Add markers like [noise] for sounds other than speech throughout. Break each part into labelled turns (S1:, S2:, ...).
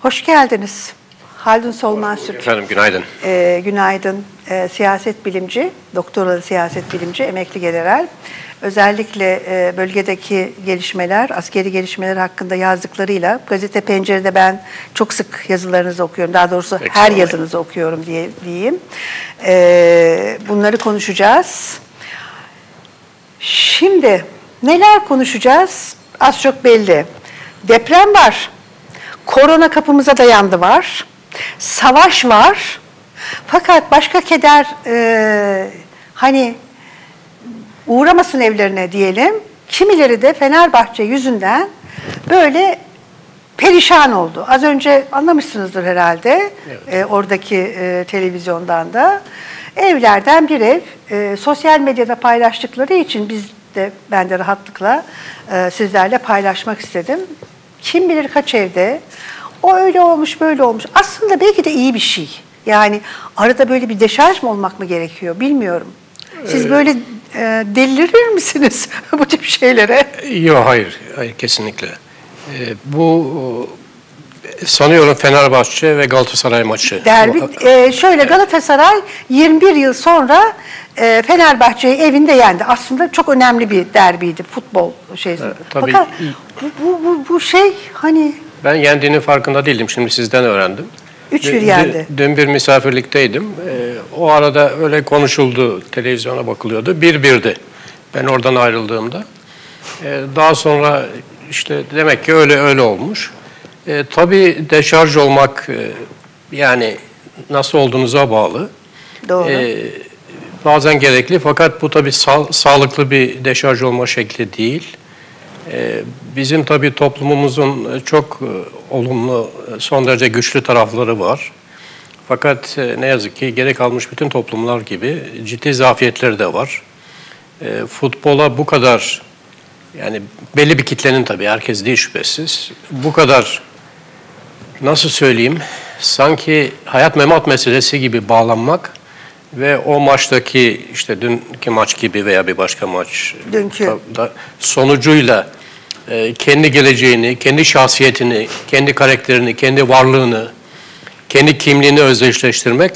S1: Hoş geldiniz. Haldun Solmaz Türk.
S2: Efendim günaydın.
S1: Ee, günaydın. Ee, siyaset bilimci, doktoralı siyaset bilimci, emekli general. Özellikle e, bölgedeki gelişmeler, askeri gelişmeler hakkında yazdıklarıyla gazete Pencere'de ben çok sık yazılarınızı okuyorum. Daha doğrusu
S2: Peki,
S1: her yazınızı okuyorum diye diyeyim. Ee, bunları konuşacağız. Şimdi neler konuşacağız? Az çok belli. Deprem var. Korona kapımıza dayandı var. Savaş var. Fakat başka keder e, hani uğramasın evlerine diyelim. Kimileri de Fenerbahçe yüzünden böyle perişan oldu. Az önce anlamışsınızdır herhalde e, oradaki e, televizyondan da. Evlerden bir ev e, sosyal medyada paylaştıkları için biz de ben de rahatlıkla e, sizlerle paylaşmak istedim. Kim bilir kaç evde o öyle olmuş böyle olmuş. Aslında belki de iyi bir şey. Yani arada böyle bir deşarj mı olmak mı gerekiyor bilmiyorum. Siz böyle e, delirir misiniz [laughs] bu tip şeylere?
S2: Yok hayır, hayır kesinlikle. Ee, bu e, sanıyorum Fenerbahçe ve Galatasaray maçı.
S1: Derbi e, şöyle Galatasaray 21 yıl sonra e, Fenerbahçe'yi evinde yendi. Aslında çok önemli bir derbiydi futbol şeysi.
S2: Evet, tabii.
S1: Fakat bu, bu, bu, bu şey hani
S2: Ben yendiğinin farkında değildim. Şimdi sizden öğrendim.
S1: Üç
S2: Dün-
S1: bir yendi.
S2: Dün, bir misafirlikteydim. Ee, o arada öyle konuşuldu, televizyona bakılıyordu. Bir birdi. Ben oradan ayrıldığımda. Ee, daha sonra işte demek ki öyle öyle olmuş. Ee, tabii deşarj olmak e, yani nasıl olduğunuza bağlı.
S1: doğru.
S2: Ee, bazen gerekli fakat bu tabii sa- sağlıklı bir deşarj olma şekli değil. Ee, bizim tabii toplumumuzun çok e, olumlu, e, son derece güçlü tarafları var. Fakat e, ne yazık ki geri kalmış bütün toplumlar gibi ciddi zafiyetleri de var. E, futbola bu kadar yani belli bir kitlenin tabii herkes değil şüphesiz. Bu kadar nasıl söyleyeyim sanki hayat memat meselesi gibi bağlanmak ve o maçtaki işte dünkü maç gibi veya bir başka maç
S1: Dünkü.
S2: da- sonucuyla e, kendi geleceğini, kendi şahsiyetini, kendi karakterini, kendi varlığını, kendi kimliğini özdeşleştirmek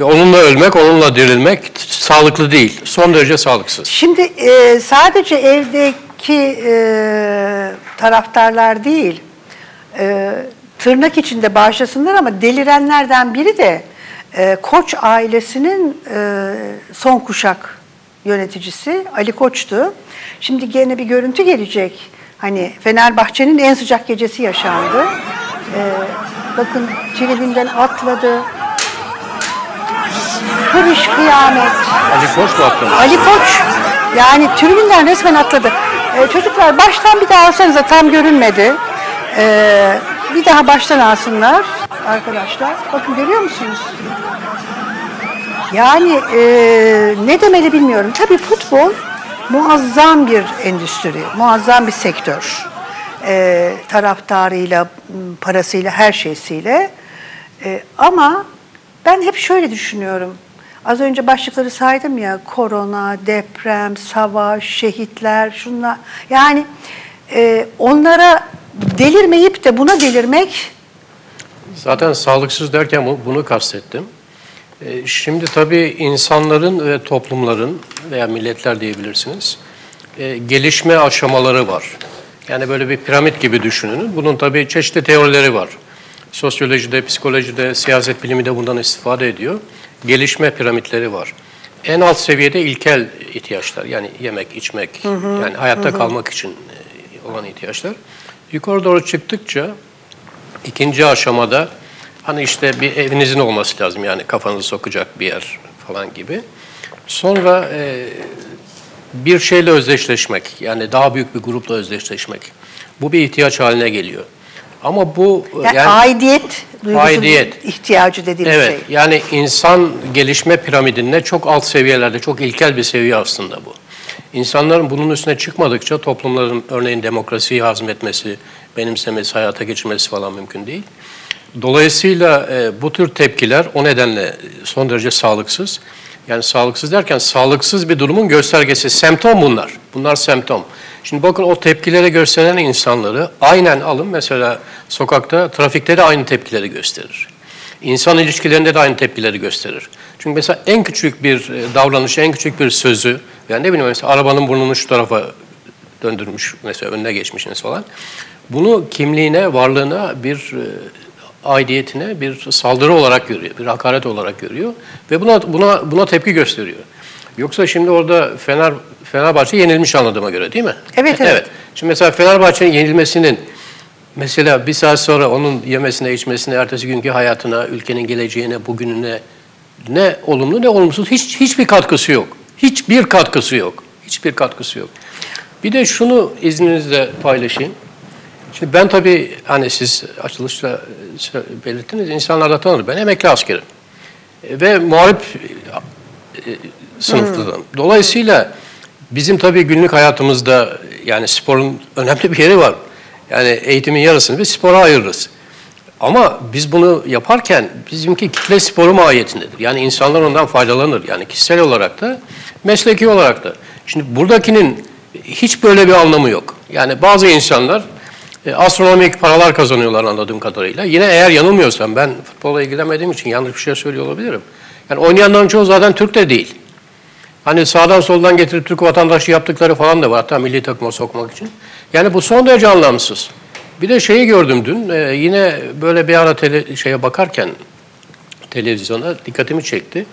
S2: ve onunla ölmek, onunla dirilmek sağlıklı değil. Son derece sağlıksız.
S1: Şimdi e, sadece evdeki e, taraftarlar değil, e, tırnak içinde bağışlasınlar ama delirenlerden biri de e, Koç ailesinin e, son kuşak yöneticisi Ali Koç'tu. Şimdi gene bir görüntü gelecek. Hani Fenerbahçe'nin en sıcak gecesi yaşandı. E, bakın tribünden atladı. Kırış kıyamet.
S2: Ali Koç mu atlamış?
S1: Ali Koç yani tribünden resmen atladı. Ee, çocuklar baştan bir daha alsanıza tam görünmedi. Ee, bir daha baştan alsınlar arkadaşlar. Bakın görüyor musunuz? Yani e, ne demeli bilmiyorum. Tabii futbol muazzam bir endüstri, muazzam bir sektör. Ee, taraftarıyla, parasıyla, her şeysiyle. Ee, ama ben hep şöyle düşünüyorum. Az önce başlıkları saydım ya, korona, deprem, savaş, şehitler, şunlar. Yani e, onlara delirmeyip de buna delirmek
S2: Zaten sağlıksız derken bu- bunu kastettim. Ee, Şimdi tabii insanların ve toplumların veya milletler diyebilirsiniz e, gelişme aşamaları var. Yani böyle bir piramit gibi düşünün. Bunun tabii çeşitli teorileri var. Sosyolojide, psikolojide, siyaset bilimi de bundan istifade ediyor. Gelişme piramitleri var. En alt seviyede ilkel ihtiyaçlar yani yemek, içmek, yani hayatta kalmak için e, olan ihtiyaçlar. Yukarı doğru çıktıkça İkinci aşamada hani işte bir evinizin olması lazım yani kafanızı sokacak bir yer falan gibi. Sonra e, bir şeyle özdeşleşmek yani daha büyük bir grupla özdeşleşmek. Bu bir ihtiyaç haline geliyor. Ama bu e,
S1: yani, aidiyet duygusu
S2: Aidiyet.
S1: ihtiyacı dediğimiz
S2: Evet,
S1: şey.
S2: yani insan gelişme piramidinde çok alt seviyelerde, çok ilkel bir seviye aslında bu. İnsanların bunun üstüne çıkmadıkça toplumların örneğin demokrasiyi hazmetmesi, benimsemesi, hayata geçirmesi falan mümkün değil. Dolayısıyla e, bu tür tepkiler o nedenle son derece sağlıksız. Yani sağlıksız derken sağlıksız bir durumun göstergesi. Semptom bunlar. Bunlar semptom. Şimdi bakın o tepkilere gösteren insanları aynen alın mesela sokakta, trafikte de aynı tepkileri gösterir. İnsan ilişkilerinde de aynı tepkileri gösterir. Çünkü mesela en küçük bir e, davranış, en küçük bir sözü, yani ne bileyim mesela arabanın burnunu şu tarafa döndürmüş mesela önüne geçmişsiniz falan. Bunu kimliğine, varlığına, bir e, aidiyetine bir saldırı olarak görüyor, bir hakaret olarak görüyor ve buna buna buna tepki gösteriyor. Yoksa şimdi orada Fener Fenerbahçe yenilmiş anladığıma göre değil mi?
S1: Evet, evet.
S2: Evet. Şimdi mesela Fenerbahçe'nin yenilmesinin mesela bir saat sonra onun yemesine, içmesine, ertesi günkü hayatına, ülkenin geleceğine, bugününe ne olumlu ne olumsuz hiç hiçbir katkısı yok. Hiçbir katkısı yok. Hiçbir katkısı yok. Bir de şunu izninizle paylaşayım. Şimdi ben tabii hani siz açılışta e, belirttiniz, insanlar da tanır. Ben emekli askerim. E, Ve muharip e, sınıftadım. Dolayısıyla bizim tabii günlük hayatımızda yani sporun [laughs] önemli bir yeri var. Yani eğitimin yarısını biz spora ayırırız. Ama biz bunu yaparken bizimki kitle sporu mahiyetindedir. Yani insanlar ondan faydalanır. Yani kişisel olarak da, mesleki olarak da. Şimdi buradakinin hiç böyle bir anlamı yok. Yani bazı insanlar e, astronomik paralar kazanıyorlar anladığım kadarıyla. Yine eğer yanılmıyorsam ben futbola ilgilenmediğim için yanlış bir şey söylüyor olabilirim. Yani oynayanların çoğu zaten Türk de değil. Hani sağdan soldan getirip Türk vatandaşı yaptıkları falan da var. Hatta milli takıma sokmak için. Yani bu son derece anlamsız. Bir de şeyi gördüm dün. e, yine böyle bir ara tele, şeye bakarken televizyona dikkatimi çekti.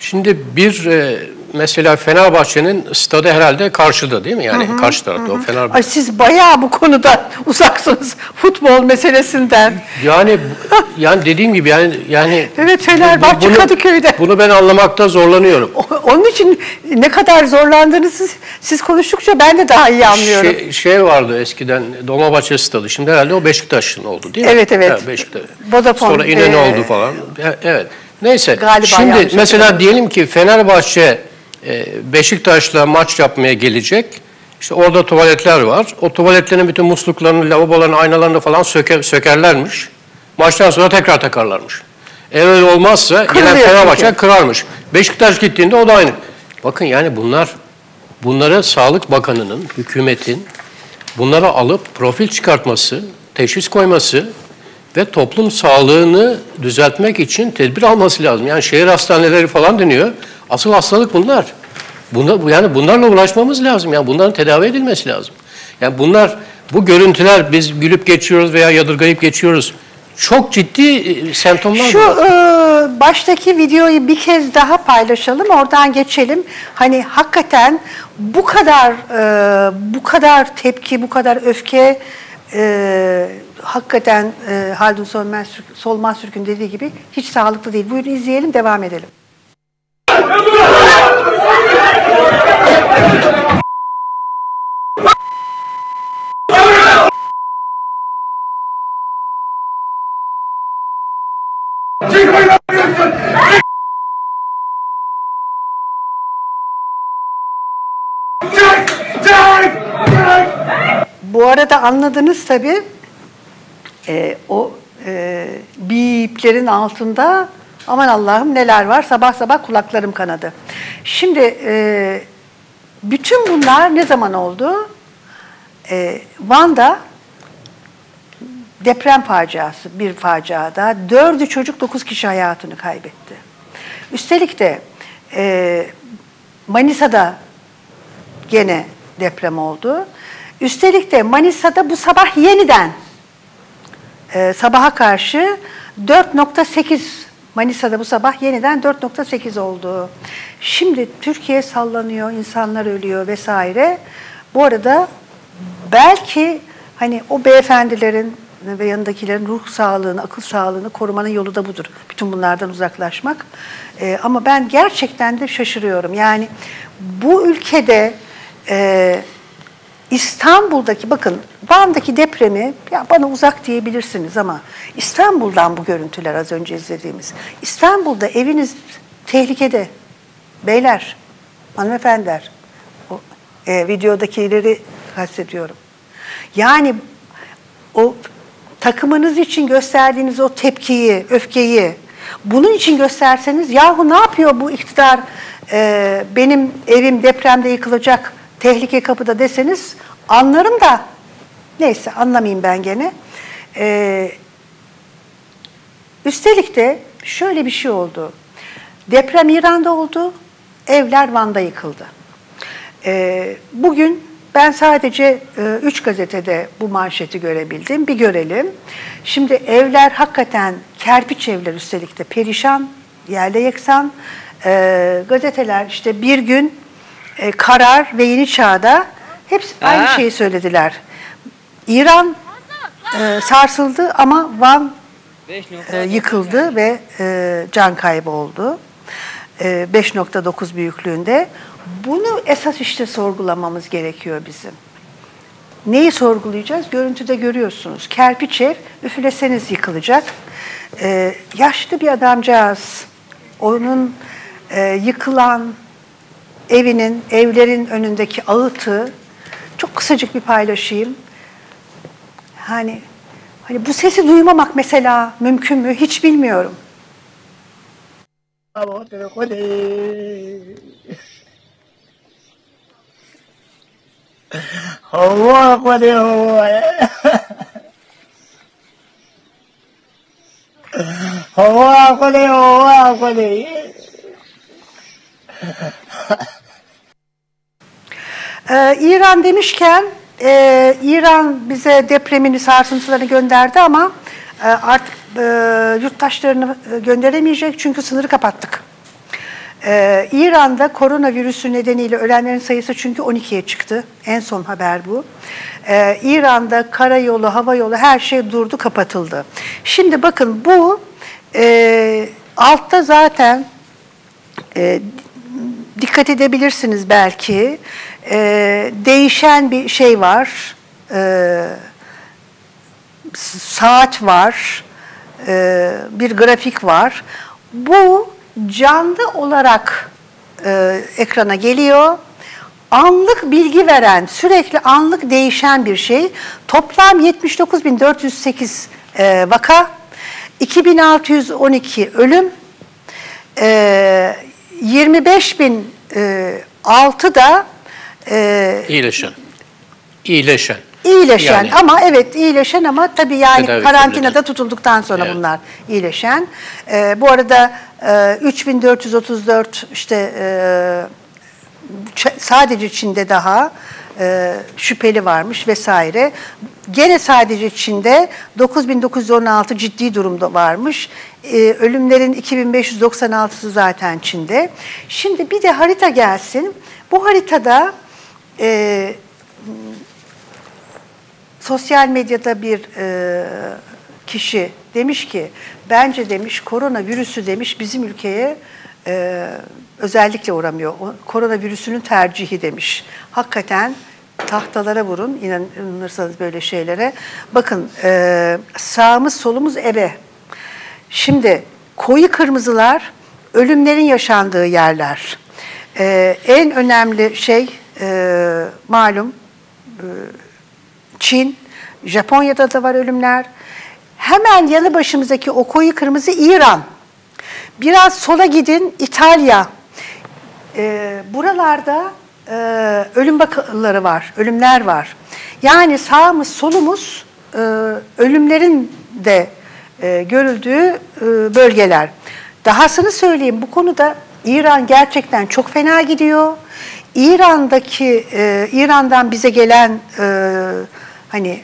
S2: Şimdi bir e, mesela Fenerbahçe'nin stadı herhalde karşıda değil mi? Yani karşı tarafta o Fenerbahçe.
S1: Ay siz bayağı bu konuda uzaksınız futbol meselesinden.
S2: Yani yani dediğim gibi yani yani [laughs]
S1: Evet, Fenerbahçe
S2: bunu-
S1: Kadıköy'de.
S2: Bunu ben anlamakta zorlanıyorum.
S1: Onun için ne kadar zorlandığınızı siz konuştukça ben de daha iyi anlıyorum.
S2: Şey, şey vardı eskiden Dolmabahçe Stadı. Şimdi herhalde o Beşiktaş'ın oldu değil mi?
S1: Evet, evet.
S2: Beşiktaş.
S1: Vodafone,
S2: Sonra İnönü
S1: e,
S2: oldu falan. Evet. Neyse.
S1: Galiba
S2: Şimdi mesela diyelim ki Fenerbahçe Beşiktaş'la maç yapmaya gelecek. İşte orada tuvaletler var. O tuvaletlerin bütün musluklarını, lavabolarını, aynalarını falan söker, sökerlermiş. Maçtan sonra tekrar takarlarmış. Eğer öyle olmazsa gelen Fenerbahçe kırarmış. Beşiktaş gittiğinde o da aynı. Bakın yani bunlar bunlara Sağlık Bakanı'nın, hükümetin bunlara alıp profil çıkartması, teşhis koyması ve toplum sağlığını düzeltmek için tedbir alması lazım. Yani şehir hastaneleri falan deniyor. Asıl hastalık bunlar. Bunlar, yani bunlarla uğraşmamız lazım. Yani bunların tedavi edilmesi lazım. Yani bunlar, bu görüntüler biz gülüp geçiyoruz veya yadırgayıp geçiyoruz. Çok ciddi e, semptomlar
S1: Şu
S2: bunlar.
S1: e, baştaki videoyu bir kez daha paylaşalım, oradan geçelim. Hani hakikaten bu kadar e, bu kadar tepki, bu kadar öfke e, hakikaten e, Haldun Solmaz, Solmaz dediği gibi hiç sağlıklı değil. Buyurun izleyelim, devam edelim. Bu arada anladınız tabii. E, o e, biplerin altında aman Allah'ım neler var sabah sabah kulaklarım kanadı. Şimdi e, bütün bunlar ne zaman oldu? E, Van'da deprem faciası bir faciada dördü çocuk dokuz kişi hayatını kaybetti. Üstelik de e, Manisa'da gene deprem oldu. Üstelik de Manisa'da bu sabah yeniden e, sabaha karşı 4.8 Manisa'da bu sabah yeniden 4.8 oldu. Şimdi Türkiye sallanıyor, insanlar ölüyor vesaire. Bu arada belki hani o beyefendilerin ve yanındakilerin ruh sağlığını, akıl sağlığını korumanın yolu da budur. Bütün bunlardan uzaklaşmak. E, ama ben gerçekten de şaşırıyorum. Yani bu ülkede e, İstanbul'daki bakın Van'daki depremi ya bana uzak diyebilirsiniz ama İstanbul'dan bu görüntüler az önce izlediğimiz. İstanbul'da eviniz tehlikede. Beyler, hanımefendiler, o, e, videodakileri kastediyorum. Yani o takımınız için gösterdiğiniz o tepkiyi, öfkeyi Bunun için gösterseniz yahu ne yapıyor bu iktidar e, benim evim depremde yıkılacak tehlike kapıda deseniz anlarım da neyse anlamayayım ben gene. E, üstelik de şöyle bir şey oldu. Deprem İran'da oldu, evler Van'da yıkıldı. E, bugün ben sadece e, üç gazetede bu manşeti görebildim. Bir görelim. Şimdi evler hakikaten kerpiç evler üstelik de perişan, yerle yeksan. E, gazeteler işte bir gün e, karar ve yeni çağda hepsi aynı
S3: Ha.
S1: şeyi söylediler. İran e, sarsıldı ama Van e, yıkıldı ve e, can kaybı oldu. E, 5.9 büyüklüğünde. Bunu esas işte sorgulamamız gerekiyor bizim. Neyi sorgulayacağız? Görüntüde görüyorsunuz. Kerpiç ev üfleseniz yıkılacak. E, yaşlı bir adamcağız. Onun e, yıkılan evinin, evlerin önündeki ağıtı çok kısacık bir paylaşayım. Hani hani bu sesi duymamak mesela mümkün mü? Hiç bilmiyorum.
S4: Allah jode, Allah jode, Allah jode.
S1: Ee, İran demişken e, İran bize depremini, sarsıntılarını gönderdi ama e, artık e, yurttaşlarını e, gönderemeyecek çünkü sınırı kapattık. Ee, İran'da koronavirüsü nedeniyle ölenlerin sayısı çünkü 12'ye çıktı. En son haber bu. Ee, İran'da karayolu, hava yolu her şey durdu, kapatıldı. Şimdi bakın bu e, altta zaten e, dikkat edebilirsiniz belki. E, değişen bir şey var. E, saat var. E, bir grafik var. Bu canlı olarak e, ekrana geliyor. Anlık bilgi veren, sürekli anlık değişen bir şey. Toplam 79.408 e, vaka, 2612 ölüm, e, 25.006 da e,
S2: İyileşen. İyileşen.
S1: iyileşen
S2: Yani-
S1: ama evet iyileşen ama tabii yani
S2: Tedavi
S1: karantinada
S2: sürecinde.
S1: tutulduktan sonra
S2: Evet.
S1: bunlar iyileşen. E, bu arada e, 3434 işte e, sadece Çin'de daha e, şüpheli varmış vesaire. Gene sadece Çin'de 9916 ciddi durumda varmış. E, ölümlerin 2596'sı zaten Çin'de. Şimdi bir de harita gelsin. Bu haritada e, sosyal medyada bir e, kişi demiş ki bence demiş koronavirüsü demiş bizim ülkeye e, özellikle uğramıyor. O, koronavirüsünün tercihi demiş. Hakikaten tahtalara vurun inanırsanız böyle şeylere. Bakın e, sağımız solumuz ebe. Şimdi koyu kırmızılar ölümlerin yaşandığı yerler. E, en önemli şey e, malum Çin, Japonya'da da var ölümler. Hemen yanı başımızdaki o koyu kırmızı İran. Biraz sola gidin İtalya. Ee, buralarda e, ölüm vakaları var, ölümler var. Yani sağımız solumuz e, ölümlerin de e, görüldüğü e, bölgeler. Dahasını söyleyeyim bu konuda İran gerçekten çok fena gidiyor. İran'daki e, İran'dan bize gelen e, hani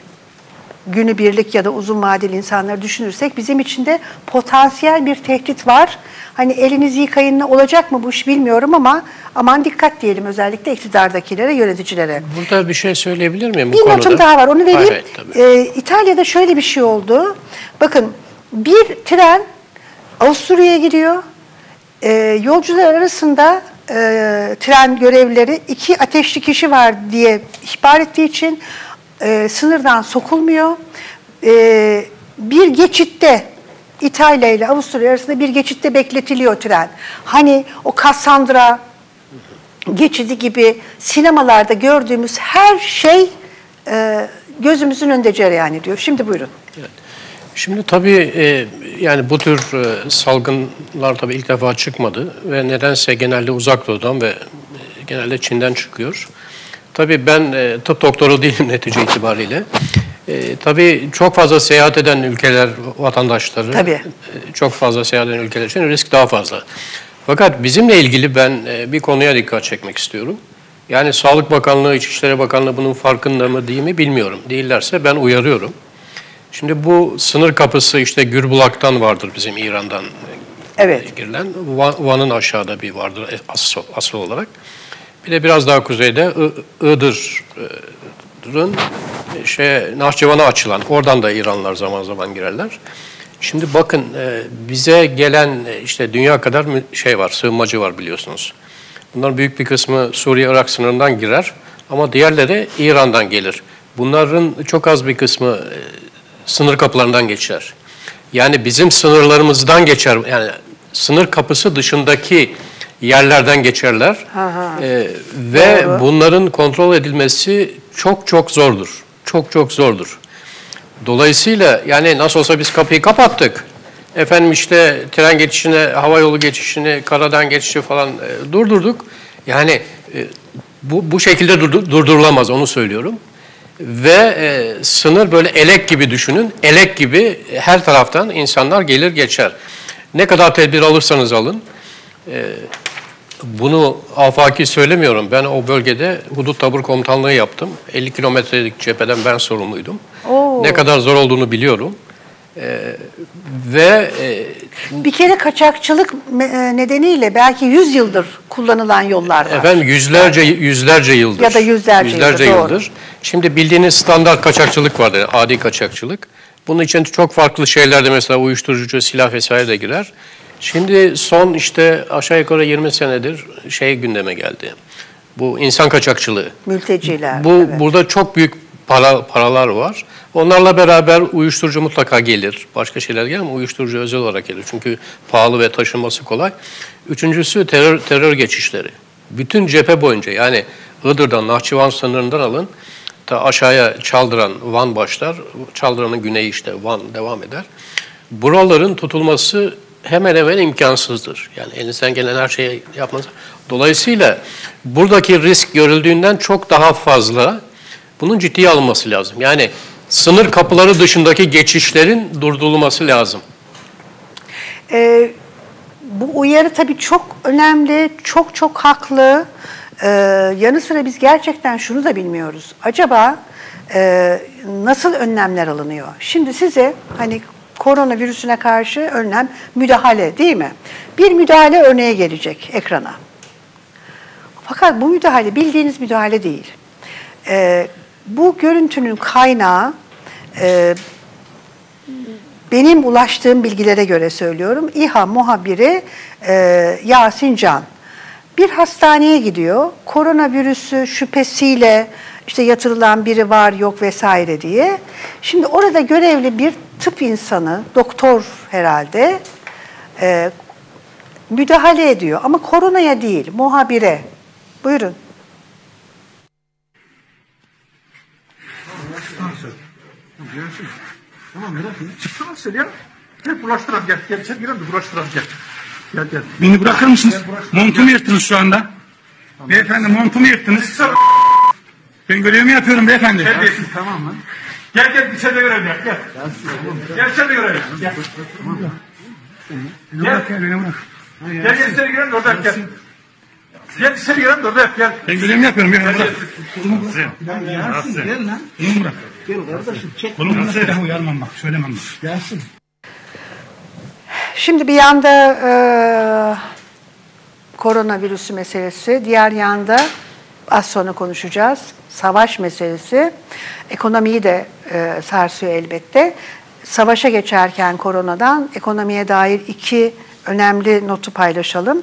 S1: günübirlik ya da uzun vadeli insanları düşünürsek bizim için de potansiyel bir tehdit var. Hani elinizi yıkayın olacak mı bu iş bilmiyorum ama aman dikkat diyelim özellikle iktidardakilere, yöneticilere.
S2: Burada bir şey söyleyebilir miyim bu
S1: Bir
S2: konuda?
S1: notum daha var onu vereyim.
S2: Hayır, hayır.
S1: Ee, İtalya'da şöyle bir şey oldu. Bakın bir tren Avusturya'ya gidiyor. Ee, yolcular arasında e, tren görevlileri iki ateşli kişi var diye ihbar ettiği için e, sınırdan sokulmuyor. E, bir geçitte İtalya ile Avusturya arasında bir geçitte bekletiliyor tren. Hani o Cassandra geçidi gibi sinemalarda gördüğümüz her şey e, gözümüzün önünde cereyan ediyor. Şimdi buyurun.
S2: Şimdi tabii e, yani bu tür e, salgınlar tabii ilk defa çıkmadı ve nedense genelde uzak doğudan ve genelde Çin'den çıkıyor. Tabii ben e, tıp doktoru [laughs] değilim netice itibariyle. E, tabii çok fazla seyahat eden ülkeler vatandaşları,
S1: Tabii.
S2: e, çok fazla seyahat eden ülkeler için risk daha fazla. Fakat bizimle ilgili ben e, bir konuya dikkat çekmek istiyorum. Yani Sağlık Bakanlığı, İçişleri Bakanlığı bunun farkında mı değil mi bilmiyorum. Değillerse ben uyarıyorum. Şimdi bu sınır kapısı işte Gürbulak'tan vardır bizim İran'dan
S1: Evet.
S2: girilen. Van- Van'ın aşağıda bir vardır e, asıl, asıl olarak. Bir de biraz daha kuzeyde Iğdır'ın e, şey, Nahçıvan'a açılan. Oradan da İranlılar zaman zaman girerler. Şimdi bakın e, bize gelen e, işte dünya kadar şey var, sığınmacı var biliyorsunuz. Bunların büyük bir kısmı Suriye-Irak sınırından girer ama diğerleri İran'dan gelir. Bunların çok az bir kısmı e, sınır kapılarından geçer. Yani bizim sınırlarımızdan geçer. Yani sınır kapısı dışındaki yerlerden geçerler. Ee, ve
S1: Doğru.
S2: bunların kontrol edilmesi çok çok zordur. Çok çok zordur. Dolayısıyla yani nasıl olsa biz kapıyı kapattık. Efendim işte tren geçişini, hava yolu geçişini, karadan geçişi falan e, durdurduk. Yani e, bu, bu şekilde durdu- durdurulamaz onu söylüyorum. Ve e, sınır böyle elek gibi düşünün. Elek gibi her taraftan insanlar gelir geçer. Ne kadar tedbir alırsanız alın. e, bunu afaki söylemiyorum. Ben o bölgede hudut tabur komutanlığı yaptım. 50 kilometrelik cepheden ben sorumluydum.
S1: Oo.
S2: Ne kadar zor olduğunu biliyorum. E, ve e,
S1: Bir kere kaçakçılık e, nedeniyle belki 100 yıldır kullanılan yollar var.
S2: Efendim yüzlerce yüzlerce yıldır.
S1: Ya da yüzlerce
S2: yüzlerce
S1: yıldır, doğru.
S2: yıldır. Şimdi bildiğiniz standart kaçakçılık vardır, adi kaçakçılık. Bunun için çok farklı şeyler de mesela uyuşturucu, silah vesaire de girer. Şimdi son işte aşağı yukarı 20 senedir şey gündeme geldi. Bu insan kaçakçılığı.
S1: Mülteciler.
S2: Bu
S1: evet.
S2: burada çok büyük para paralar var. Onlarla beraber uyuşturucu mutlaka gelir. Başka şeyler gelir ama uyuşturucu özel olarak gelir. Çünkü pahalı ve taşınması kolay. Üçüncüsü terör terör geçişleri. Bütün cephe boyunca yani Iğdır'dan, Nahçıvan sınırından alın. Ta aşağıya Çaldıran, Van başlar. Çaldıran'ın güneyi işte Van devam eder. Buraların tutulması hemen hemen imkansızdır. Yani elinizden gelen her şeyi yapmanız. Dolayısıyla buradaki risk görüldüğünden çok daha fazla bunun ciddiye alınması lazım. Yani sınır kapıları dışındaki geçişlerin durdurulması lazım.
S1: Ee, bu uyarı tabii çok önemli, çok çok haklı. Ee, yanı sıra biz gerçekten şunu da bilmiyoruz. Acaba e, nasıl önlemler alınıyor? Şimdi size hani koronavirüsüne karşı önlem müdahale değil mi? Bir müdahale örneği gelecek ekrana. Fakat bu müdahale bildiğiniz müdahale değil. Ee, bu görüntünün kaynağı e, benim ulaştığım bilgilere göre söylüyorum. İHA muhabiri e, Yasin Can bir hastaneye gidiyor. Koronavirüsü şüphesiyle işte yatırılan biri var yok vesaire diye. Şimdi orada görevli bir tıp insanı, doktor herhalde e, müdahale ediyor. Ama koronaya değil, muhabire. Buyurun.
S3: Tamam merak etme. Çıksana sen ya. Gel bulaştıran gel. Gel içeri girelim de bulaştıran gel. Gel gel.
S5: Beni bırakır mısınız? Montumu yırttınız şu anda. Beyefendi montumu yırttınız. Ben görevimi yapıyorum beyefendi.
S3: Terbiyesiz tamam mı? Gel gel içeride görev yap gel. Gel içeride görev yap. Gel.
S5: Beni bırak ya, beni bırak.
S3: Gel gel içeri girelim de orada yap gel. Gel içeri girelim de orada yap gel.
S5: Ben görevimi yapıyorum beyefendi bırak.
S3: Terbiyesiz.
S5: Kolumu bırak. Kolumu bırak. Silahı uyarmam bak söylemem bak.
S1: Şimdi bir yanda e, koronavirüsü meselesi, diğer yanda az sonra konuşacağız. Savaş meselesi, ekonomiyi de e, sarsıyor elbette. Savaşa geçerken koronadan ekonomiye dair iki önemli notu paylaşalım.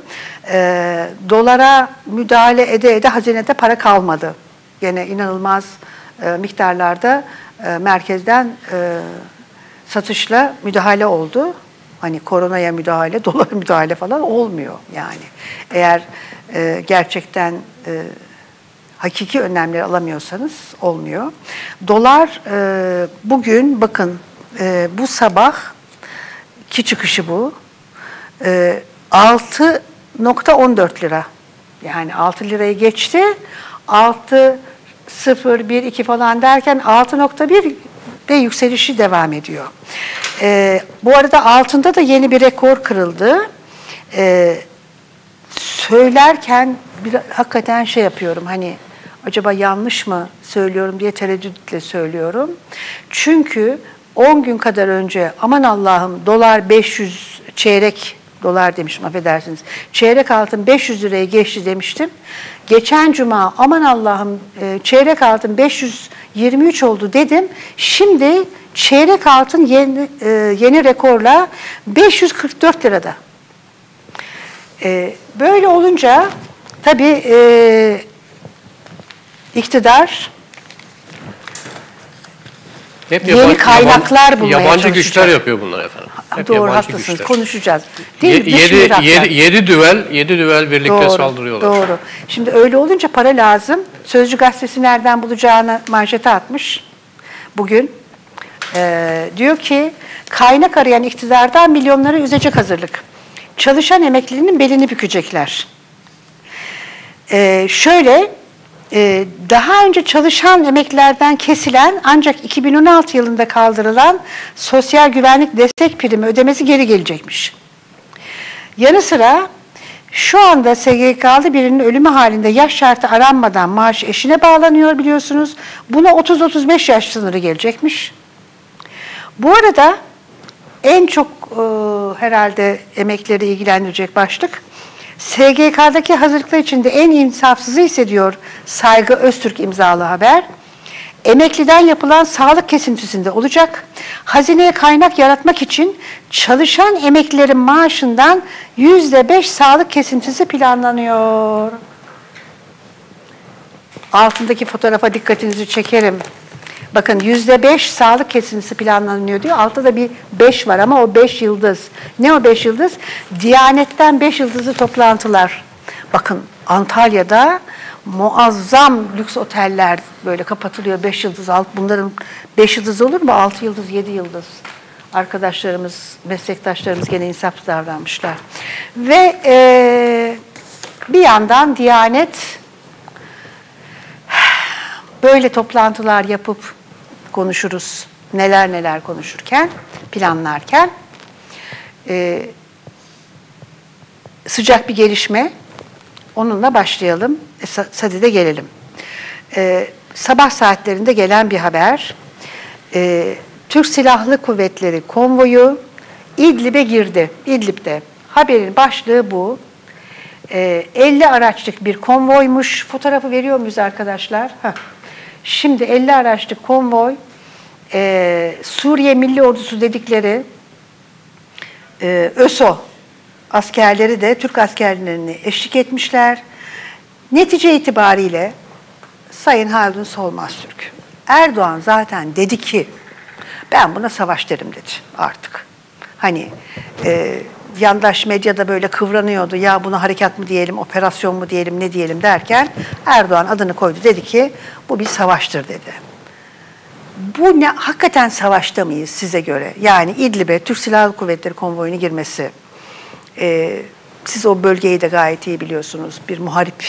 S1: E, dolara müdahale ede ede hazinede para kalmadı. Gene inanılmaz e, miktarlarda e, merkezden e, satışla müdahale oldu. Hani koronaya müdahale, [laughs] dolara müdahale falan olmuyor yani. Eğer e, gerçekten e, hakiki önlemleri alamıyorsanız olmuyor. Dolar e, bugün bakın e, bu sabah ki çıkışı bu. E, 6.14 lira. Yani 6 lirayı geçti. 6 0 1 2 falan derken 6.1 de yükselişi devam ediyor. E, bu arada altında da yeni bir rekor kırıldı. E, söylerken bir, hakikaten şey yapıyorum hani acaba yanlış mı söylüyorum diye tereddütle söylüyorum. Çünkü 10 gün kadar önce aman Allah'ım dolar 500 çeyrek dolar demişim affedersiniz. Çeyrek altın 500 liraya geçti demiştim. Geçen cuma aman Allah'ım e, çeyrek altın 523 oldu dedim. Şimdi çeyrek altın yeni, e, yeni rekorla 544 lirada. Ee, böyle olunca tabii e, iktidar
S2: Hep
S1: Yeni kaynaklar bulmaya
S2: Yabancı güçler yapıyor bunlar efendim. Hep
S1: doğru haklısınız
S2: güçler.
S1: konuşacağız.
S2: Ye-
S1: Değil, dış
S2: yedi,
S1: mihraklar.
S2: yedi, yedi düvel, yedi düvel birlikte
S1: Doğru,
S2: saldırıyorlar.
S1: Doğru. Şimdi öyle olunca para lazım. Sözcü gazetesi nereden bulacağını manşete atmış bugün. Ee, diyor ki kaynak arayan iktidardan milyonları üzecek hazırlık. Çalışan emeklinin belini bükecekler. Ee, şöyle daha önce çalışan emeklilerden kesilen ancak 2016 yılında kaldırılan sosyal güvenlik destek primi ödemesi geri gelecekmiş. Yanı sıra şu anda SGK'lı birinin ölümü halinde yaş şartı aranmadan maaş eşine bağlanıyor biliyorsunuz. Buna 30-35 yaş sınırı gelecekmiş. Bu arada en çok e, herhalde emekleri ilgilendirecek başlık SGK'daki hazırlıklar içinde en insafsızı hissediyor Saygı Öztürk imzalı haber. Emekliden yapılan sağlık kesintisinde olacak. Hazineye kaynak yaratmak için çalışan emeklilerin maaşından yüzde beş sağlık kesintisi planlanıyor. Altındaki fotoğrafa dikkatinizi çekerim. Bakın yüzde beş sağlık kesintisi planlanıyor diyor. Altta da bir beş var ama o beş yıldız. Ne o beş yıldız? Diyanetten beş yıldızlı toplantılar. Bakın Antalya'da muazzam lüks oteller böyle kapatılıyor. Beş yıldız alt. Bunların beş yıldız olur mu? Altı yıldız, yedi yıldız. Arkadaşlarımız, meslektaşlarımız gene insaflı davranmışlar. Ve eee, bir yandan Diyanet böyle toplantılar yapıp konuşuruz. Neler neler konuşurken, planlarken e, sıcak bir gelişme. Onunla başlayalım. E, Sa- Sadede gelelim. E, sabah saatlerinde gelen bir haber. E, Türk Silahlı Kuvvetleri konvoyu İdlib'e girdi. İdlib'de. Haberin başlığı bu. E, 50 araçlık bir konvoymuş. Fotoğrafı veriyor muyuz arkadaşlar? Heh. Şimdi 50 araçlık konvoy e, Suriye Milli Ordusu dedikleri e, ÖSO askerleri de Türk askerlerini eşlik etmişler. Netice itibariyle Sayın Haldun Solmaz Türk, Erdoğan zaten dedi ki ben buna savaş derim dedi artık. Hani e, yandaş medyada böyle kıvranıyordu ya buna harekat mı diyelim, operasyon mu diyelim, ne diyelim derken Erdoğan adını koydu dedi ki bu bir savaştır dedi. Bu ne hakikaten savaşta mıyız size göre? Yani İdlib'e Türk Silahlı Kuvvetleri konvoyunu girmesi. e, siz o bölgeyi de gayet iyi biliyorsunuz. Bir muharip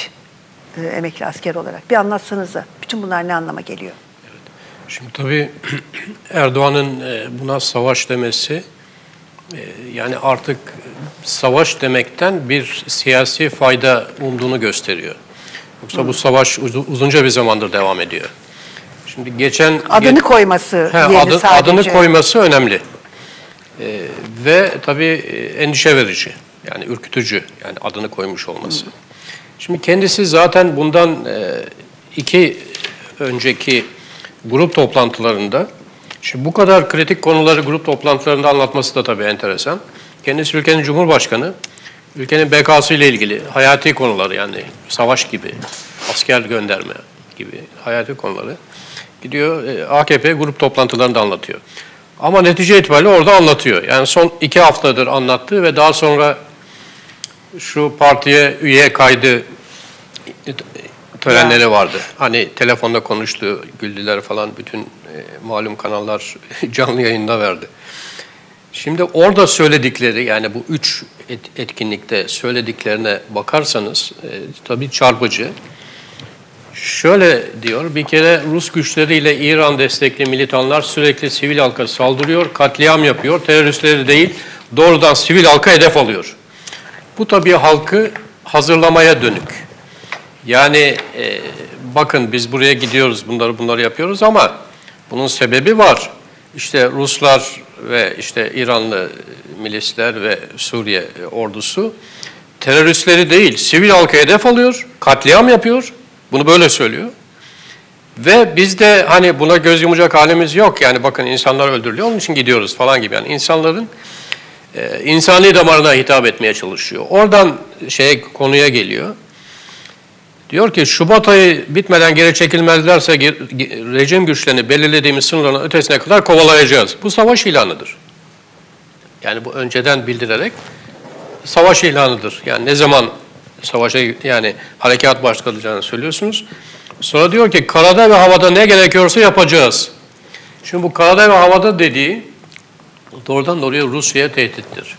S1: e, emekli asker olarak. Bir anlatsanıza. Bütün bunlar ne anlama geliyor?
S2: Şimdi tabii [clears throat] Erdoğan'ın e, buna savaş demesi yani artık savaş demekten bir siyasi fayda umduğunu gösteriyor. Yoksa bu savaş uzu- uzunca bir zamandır devam ediyor. Şimdi geçen
S1: Adını
S2: ge-
S1: koyması
S2: He, adı-
S1: sadece.
S2: adını koyması önemli. E, ve tabii e, endişe verici. Yani ürkütücü. Yani adını koymuş olması. Şimdi kendisi zaten bundan e, iki önceki grup toplantılarında, şimdi bu kadar kritik konuları grup toplantılarında anlatması da tabii enteresan. Kendisi ülkenin cumhurbaşkanı, ülkenin BK'sı ile ilgili hayati konuları yani savaş gibi, asker gönderme gibi hayati konuları gidiyor e, AKP grup toplantılarında anlatıyor. Ama netice itibariyle orada anlatıyor. Yani son iki haftadır anlattığı ve daha sonra şu partiye üye kaydı törenleri vardı. Hani telefonda konuştu, güldüler falan bütün e, malum kanallar [laughs] canlı yayında verdi. Şimdi orada söyledikleri yani bu üç et- etkinlikte söylediklerine bakarsanız e, tabii çarpıcı. Şöyle diyor, bir kere Rus güçleriyle İran destekli militanlar sürekli sivil halka saldırıyor, katliam yapıyor, teröristleri değil doğrudan sivil halka hedef alıyor. Bu tabii halkı hazırlamaya dönük. Yani e, bakın biz buraya gidiyoruz, bunları bunları yapıyoruz ama bunun sebebi var. İşte Ruslar ve işte İranlı milisler ve Suriye ordusu teröristleri değil, sivil halka hedef alıyor, katliam yapıyor. Bunu böyle söylüyor. Ve biz de hani buna göz yumacak halimiz yok. Yani bakın insanlar öldürülüyor, onun için gidiyoruz falan gibi. Yani insanların e, insani damarına hitap etmeye çalışıyor. Oradan şey konuya geliyor. Diyor ki Şubat ayı bitmeden geri çekilmezlerse rejim güçlerini belirlediğimiz sınırların ötesine kadar kovalayacağız. Bu savaş ilanıdır. Yani bu önceden bildirerek savaş ilanıdır. Yani ne zaman savaşa yani harekat başlatacağını söylüyorsunuz. Sonra diyor ki karada ve havada ne gerekiyorsa yapacağız. Şimdi bu karada ve havada dediği doğrudan doğruya Rusya'ya tehdittir.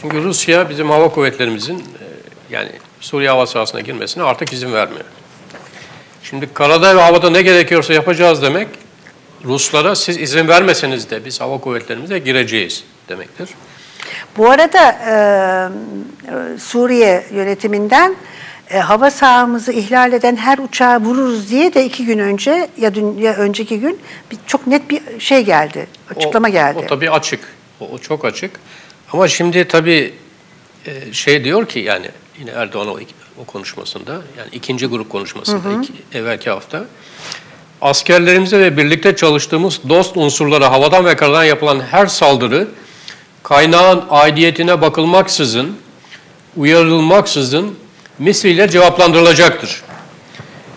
S2: Çünkü Rusya bizim hava kuvvetlerimizin e, yani Suriye hava sahasına girmesine artık izin vermiyor. Şimdi karada ve havada ne gerekiyorsa yapacağız demek Ruslara siz izin vermeseniz de biz hava kuvvetlerimize gireceğiz demektir.
S1: Bu arada e, Suriye yönetiminden e, hava sahamızı ihlal eden her uçağı vururuz diye de iki gün önce ya dün ya önceki gün bir, çok net bir şey geldi, açıklama
S2: o,
S1: geldi.
S2: O tabii açık. O, o çok açık. Ama şimdi tabii e, şey diyor ki yani yine Erdoğan o, o konuşmasında yani ikinci grup konuşmasında iki, evvelki hafta askerlerimize ve birlikte çalıştığımız dost unsurlara havadan ve karadan yapılan her saldırı kaynağın aidiyetine bakılmaksızın, uyarılmaksızın misliyle cevaplandırılacaktır.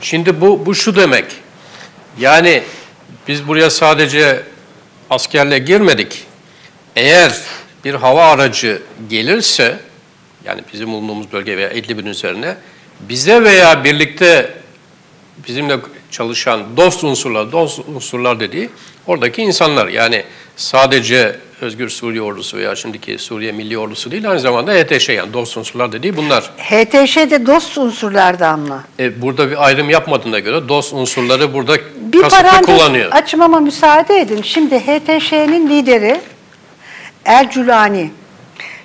S2: Şimdi bu, bu şu demek. Yani biz buraya sadece askerle girmedik. Eğer bir hava aracı gelirse, yani bizim bulunduğumuz bölge veya 50 bin üzerine, bize veya birlikte bizimle çalışan dost unsurlar, dost unsurlar dediği oradaki insanlar. Yani sadece Özgür Suriye Ordusu veya şimdiki Suriye Milli Ordusu değil, aynı zamanda HTŞ yani dost unsurlar dediği bunlar.
S1: HTŞ'de dost unsurlardı ama.
S2: E, burada bir ayrım yapmadığına göre dost unsurları burada
S1: Bir
S2: kasıtlı kullanıyor.
S1: açmama müsaade edin. Şimdi HTŞ'nin lideri Erculani.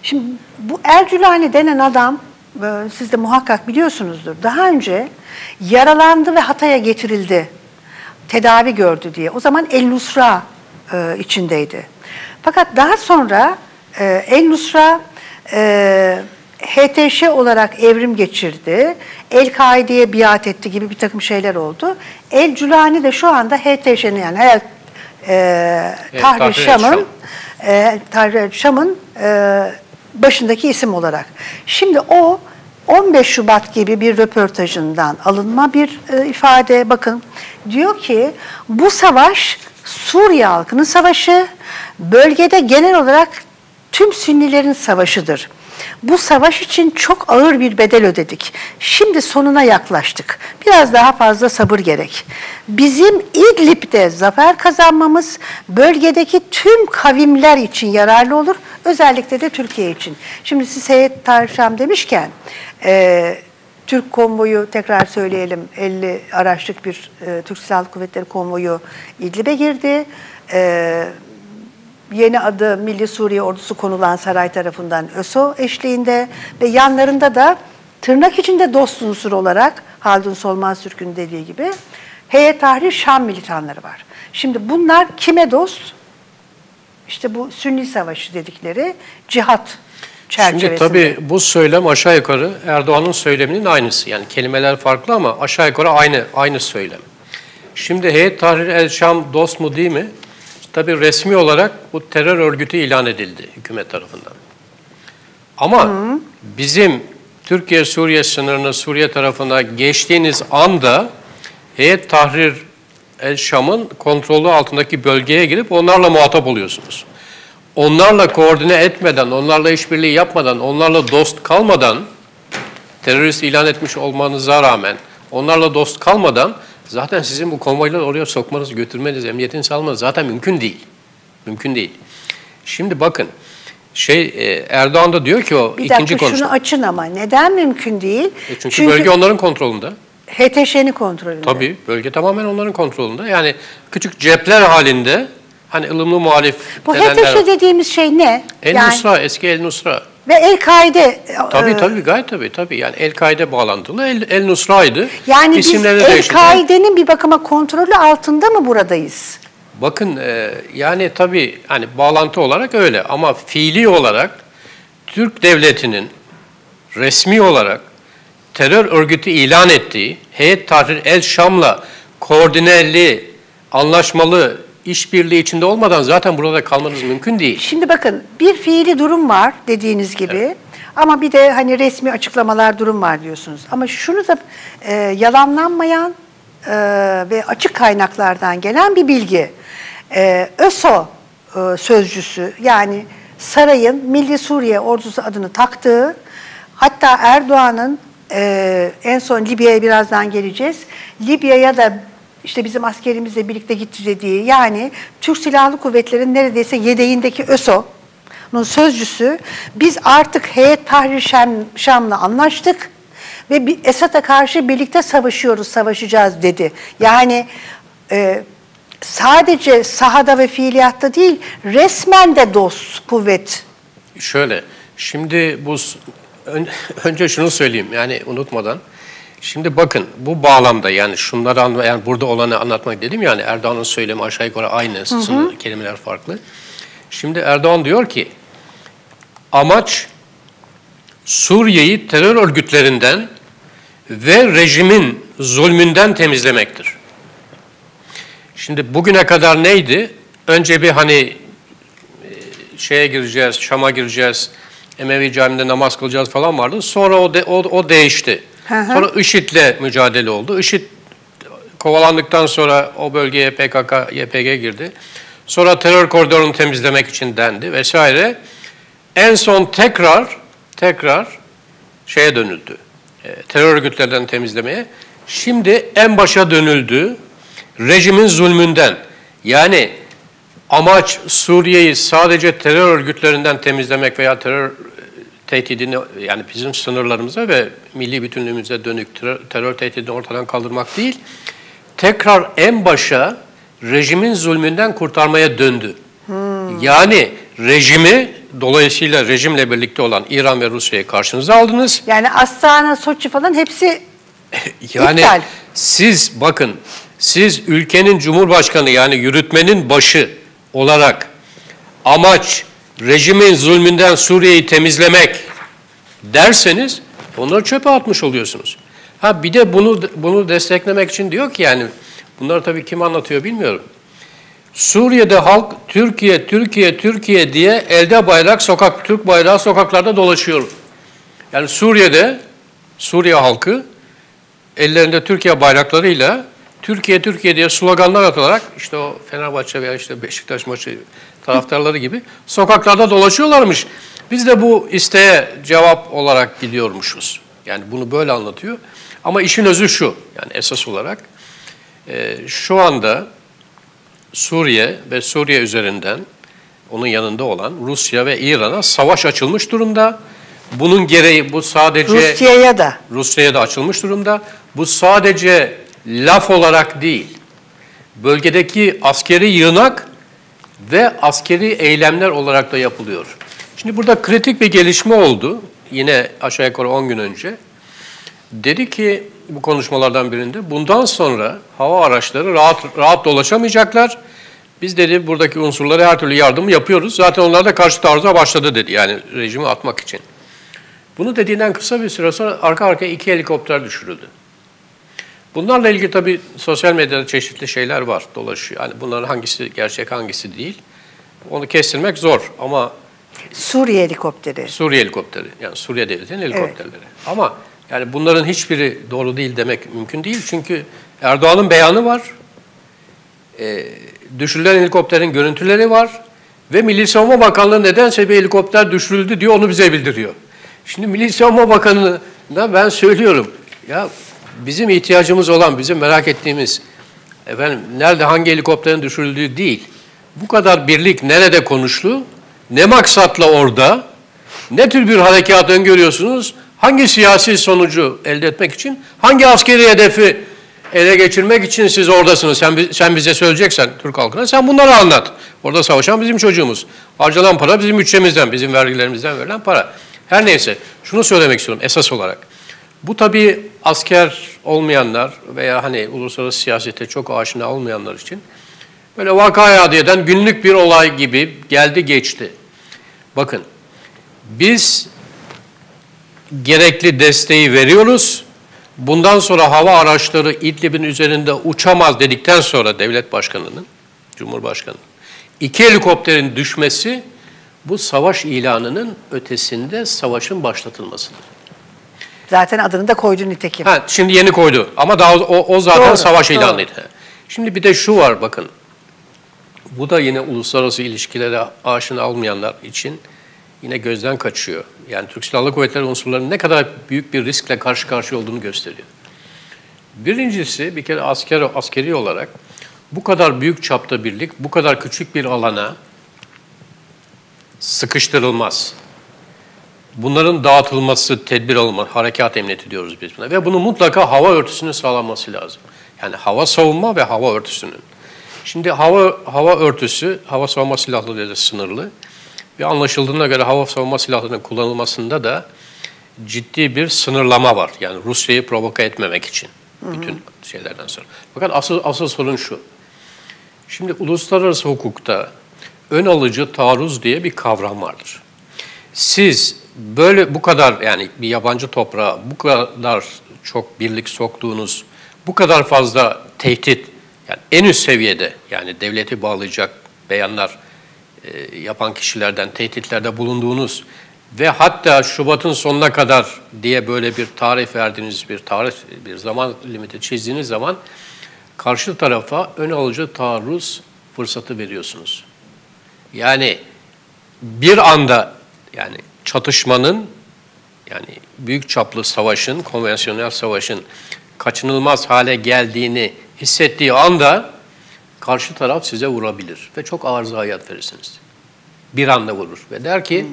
S1: Şimdi bu Erculani denen adam e, siz de muhakkak biliyorsunuzdur. Daha önce yaralandı ve Hatay'a getirildi. Tedavi gördü diye. O zaman El Nusra e, içindeydi. Fakat daha sonra e, El Nusra e, HTŞ olarak evrim geçirdi. El-Kaide'ye biat etti gibi bir takım şeyler oldu. El Culani de şu anda HTŞ'nin yani El, e,
S2: Evet,
S1: Tahrir Şam'ın e, Tahrir Şam'ın e, başındaki isim olarak. Şimdi o 15 Şubat gibi bir röportajından alınma bir e, ifade bakın. Diyor ki bu savaş Suriye halkının savaşı, bölgede genel olarak tüm Sünnilerin savaşıdır. Bu savaş için çok ağır bir bedel ödedik. Şimdi sonuna yaklaştık. Biraz daha fazla sabır gerek. Bizim İdlib'de zafer kazanmamız bölgedeki tüm kavimler için yararlı olur. Özellikle de Türkiye için. Şimdi siz Heyet Tarşam demişken e, Türk konvoyu tekrar söyleyelim 50 araçlık bir e, Türk Silahlı Kuvvetleri konvoyu İdlib'e girdi. E, yeni adı Milli Suriye Ordusu konulan saray tarafından ÖSO eşliğinde ve yanlarında da tırnak içinde dost unsur olarak Haldun Solmaz Türk'ün dediği gibi Heyet Tahrir Şam militanları var. Şimdi bunlar kime dost? İşte bu Sünni Savaşı dedikleri cihat çerçevesinde.
S2: Şimdi tabii bu söylem aşağı yukarı Erdoğan'ın söyleminin aynısı. Yani kelimeler farklı ama aşağı yukarı aynı aynı söylem. Şimdi Heyet Tahrir el Şam dost mu değil mi? Tabii resmi olarak bu terör örgütü ilan edildi hükümet tarafından. Ama bizim Türkiye-Suriye sınırını Suriye tarafına geçtiğiniz anda Heyet Tahrir el Şam'ın kontrolü altındaki bölgeye girip onlarla muhatap oluyorsunuz onlarla koordine etmeden, onlarla işbirliği yapmadan, onlarla dost kalmadan terörist ilan etmiş olmanıza rağmen onlarla dost kalmadan zaten sizin bu konvoyları oraya sokmanız, götürmeniz, emniyetini sağlamanız zaten mümkün değil. Mümkün değil. Şimdi bakın şey e, Erdoğan da diyor ki o
S1: Bir
S2: ikinci
S1: dakika
S2: konuşma.
S1: şunu açın ama neden mümkün değil?
S2: E çünkü, bölge onların kontrolünde.
S1: HTŞ'nin kontrolünde.
S2: Tabii bölge tamamen onların kontrolünde. Yani küçük cepler halinde hani ılımlı muhalif
S1: Bu. HTŞ dediğimiz şey ne?
S2: El
S1: yani,
S2: Nusra, eski El Nusra.
S1: Ve El-Kaide.
S2: Tabii
S1: e,
S2: tabii gayet tabii tabii. Yani El-Kaide bağlantılı El, El Nusra'ydı.
S1: Yani biz
S2: İsimlerini değiştirdi.
S1: El-Kaide'nin bir bakıma kontrolü altında mı buradayız?
S2: Bakın e, yani tabii hani bağlantı olarak öyle ama fiili olarak Türk devletinin resmi olarak terör örgütü ilan ettiği Heyet Tahrir El Şam'la koordineli, anlaşmalı işbirliği içinde olmadan zaten burada kalmanız mümkün değil.
S1: Şimdi bakın bir fiili durum var dediğiniz gibi. Ama bir de hani resmi açıklamalar durum var diyorsunuz. Ama şunu da e, yalanlanmayan e, ve açık kaynaklardan gelen bir bilgi. E, ÖSO e, sözcüsü yani sarayın Milli Suriye Ordusu adını taktığı hatta Erdoğan'ın e, en son Libya'ya birazdan geleceğiz. Libya'ya da işte bizim askerimizle birlikte gitti dediği yani Türk Silahlı Kuvvetleri'nin neredeyse yedeğindeki ÖSO'nun sözcüsü biz artık Heyet Tahrir Şam, Şam'la anlaştık ve Esad'a karşı birlikte savaşıyoruz, savaşacağız dedi. Yani e, sadece sahada ve fiiliyatta değil resmen de dost kuvvet.
S2: Şöyle, şimdi bu [laughs] önce şunu söyleyeyim yani unutmadan. Şimdi bakın bu bağlamda yani şunları anla, yani burada olanı anlatmak dedim yani Erdoğan'ın söylemi aşağı yukarı aynı, sınır, kelimeler farklı. Şimdi Erdoğan diyor ki amaç Suriye'yi terör örgütlerinden ve rejimin zulmünden temizlemektir. Şimdi bugüne kadar neydi? Önce bir hani şeye gireceğiz, Şam'a gireceğiz, Emevi Camii'nde namaz kılacağız falan vardı. Sonra o, de- o, o değişti.
S1: Hı hı.
S2: Sonra IŞİD'le mücadele oldu. IŞİD kovalandıktan sonra o bölgeye PKK, YPG girdi. Sonra terör koridorunu temizlemek için dendi vesaire. En son tekrar tekrar şeye dönüldü. E, terör örgütlerden temizlemeye. Şimdi en başa dönüldü. Rejimin zulmünden. Yani amaç Suriye'yi sadece terör örgütlerinden temizlemek veya terör tehdidini yani bizim sınırlarımıza ve milli bütünlüğümüze dönük terör, tehdidini ortadan kaldırmak değil. Tekrar en başa rejimin zulmünden kurtarmaya döndü. Yani rejimi dolayısıyla rejimle birlikte olan İran ve Rusya'yı karşınıza aldınız.
S1: Yani Astana, Soçi falan hepsi [laughs]
S2: Yani
S1: İptal.
S2: siz bakın, siz ülkenin cumhurbaşkanı yani yürütmenin başı olarak amaç rejimin zulmünden Suriye'yi temizlemek derseniz onları çöpe atmış oluyorsunuz. Ha bir de bunu bunu desteklemek için diyor ki yani bunları tabii kim anlatıyor bilmiyorum. Suriye'de halk Türkiye, Türkiye, Türkiye diye elde bayrak, sokak Türk bayrağı sokaklarda dolaşıyor. Yani Suriye'de Suriye halkı ellerinde Türkiye bayraklarıyla Türkiye Türkiye diye sloganlar atarak işte o Fenerbahçe veya işte Beşiktaş maçı taraftarları gibi sokaklarda dolaşıyorlarmış. Biz de bu isteğe cevap olarak gidiyormuşuz. Yani bunu böyle anlatıyor. Ama işin özü şu yani esas olarak e, şu anda Suriye ve Suriye üzerinden onun yanında olan Rusya ve İran'a savaş açılmış durumda. Bunun gereği bu sadece
S1: Rusya'ya da.
S2: Rusya'ya da açılmış durumda. Bu sadece laf olarak değil, bölgedeki askeri yığınak ve askeri eylemler olarak da yapılıyor. Şimdi burada kritik bir gelişme oldu. Yine aşağı yukarı 10 gün önce. Dedi ki bu konuşmalardan birinde bundan sonra hava araçları rahat rahat dolaşamayacaklar. Biz dedi buradaki unsurlara her türlü yardımı yapıyoruz. Zaten onlar da karşı taarruza başladı dedi. Yani rejimi atmak için. Bunu dediğinden kısa bir süre sonra arka arkaya iki helikopter düşürüldü. Bunlarla ilgili tabii sosyal medyada çeşitli şeyler var, dolaşıyor. Yani bunların hangisi gerçek, hangisi değil. Onu kestirmek zor ama
S1: Suriye helikopteri.
S2: Suriye helikopteri, yani Suriye devletinin helikopterleri. Ama yani bunların hiçbiri doğru değil demek mümkün değil. Çünkü Erdoğan'ın beyanı var, e, düşürülen helikopterin görüntüleri var ve Milli Savunma Bakanlığı nedense bir helikopter düşürüldü diyor, onu bize bildiriyor. Şimdi Milli Savunma Bakanı'na ben söylüyorum, ya bizim ihtiyacımız olan, bizim merak ettiğimiz efendim nerede hangi helikopterin düşürüldüğü değil. Bu kadar birlik nerede konuşlu? Ne maksatla orada? Ne tür bir harekat öngörüyorsunuz? Hangi siyasi sonucu elde etmek için? Hangi askeri hedefi ele geçirmek için siz oradasınız? Sen, sen bize söyleyeceksen Türk halkına sen bunları anlat. Orada savaşan bizim çocuğumuz. Harcanan para bizim bütçemizden, bizim vergilerimizden verilen para. Her neyse şunu söylemek istiyorum esas olarak. Bu tabii asker olmayanlar veya hani uluslararası siyasete çok aşina olmayanlar için böyle vakaya adiyeden günlük bir olay gibi geldi geçti. Bakın biz gerekli desteği veriyoruz. Bundan sonra hava araçları İdlib'in üzerinde uçamaz dedikten sonra devlet başkanının, cumhurbaşkanının iki helikopterin düşmesi bu savaş ilanının ötesinde savaşın başlatılmasıdır.
S1: Zaten adını da koydu nitekim.
S2: Ha, şimdi yeni koydu ama daha o, o zaten
S1: Doğru,
S2: savaş
S1: doğru.
S2: ilanıydı. Şimdi bir de şu var bakın. Bu da yine uluslararası ilişkilere aşina olmayanlar için yine gözden kaçıyor. Yani Türk Silahlı Kuvvetleri unsurlarının ne kadar büyük bir riskle karşı karşıya olduğunu gösteriyor. Birincisi bir kere asker askeri olarak bu kadar büyük çapta birlik, bu kadar küçük bir alana sıkıştırılmaz. Bunların dağıtılması, tedbir alınma, harekat emniyeti diyoruz biz buna. Ve bunun mutlaka hava örtüsünün sağlanması lazım. Yani hava savunma ve hava örtüsünün. Şimdi hava hava örtüsü, hava savunma silahlarıyla sınırlı. Ve anlaşıldığına göre hava savunma silahlarının kullanılmasında da ciddi bir sınırlama var. Yani Rusya'yı provoke etmemek için bütün şeylerden sonra. Fakat asıl, asıl sorun şu. Şimdi uluslararası hukukta ön alıcı taarruz diye bir kavram vardır. Siz böyle bu kadar yani bir yabancı toprağa bu kadar çok birlik soktuğunuz, bu kadar fazla tehdit yani en üst seviyede yani devleti bağlayacak beyanlar e, yapan kişilerden tehditlerde bulunduğunuz ve hatta Şubat'ın sonuna kadar diye böyle bir tarih verdiğiniz bir tarih bir zaman limiti çizdiğiniz zaman karşı tarafa ön alıcı taarruz fırsatı veriyorsunuz. Yani bir anda yani çatışmanın yani büyük çaplı savaşın, konvansiyonel savaşın kaçınılmaz hale geldiğini hissettiği anda karşı taraf size vurabilir ve çok ağır zayiat verirsiniz. Bir anda vurur ve der ki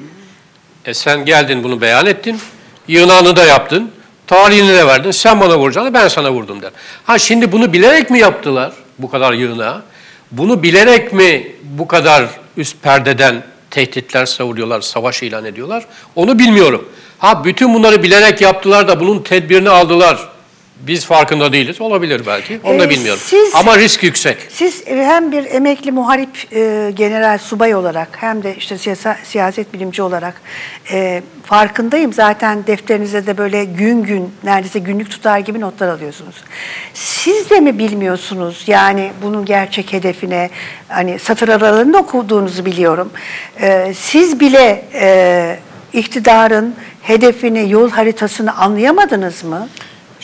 S2: e sen geldin bunu beyan ettin, yığınağını da yaptın, tarihini de verdin, sen bana vuracağını ben sana vurdum der. Ha şimdi bunu bilerek mi yaptılar bu kadar yığınağı? Bunu bilerek mi bu kadar üst perdeden tehditler savuruyorlar, savaş ilan ediyorlar? Onu bilmiyorum. Ha bütün bunları bilerek yaptılar da bunun tedbirini aldılar. Biz farkında değiliz. Olabilir belki. Onu da
S1: Ee,
S2: bilmiyorum.
S1: siz-
S2: Ama risk yüksek.
S1: Siz hem bir emekli muharip e, general subay olarak hem de işte siyasa, siyaset bilimci olarak e, farkındayım. Zaten defterinize de böyle gün gün neredeyse günlük tutar gibi notlar alıyorsunuz. Siz de mi bilmiyorsunuz yani bunun gerçek hedefine hani satır aralarında okuduğunuzu biliyorum. E, siz bile e, iktidarın hedefini, yol haritasını anlayamadınız mı?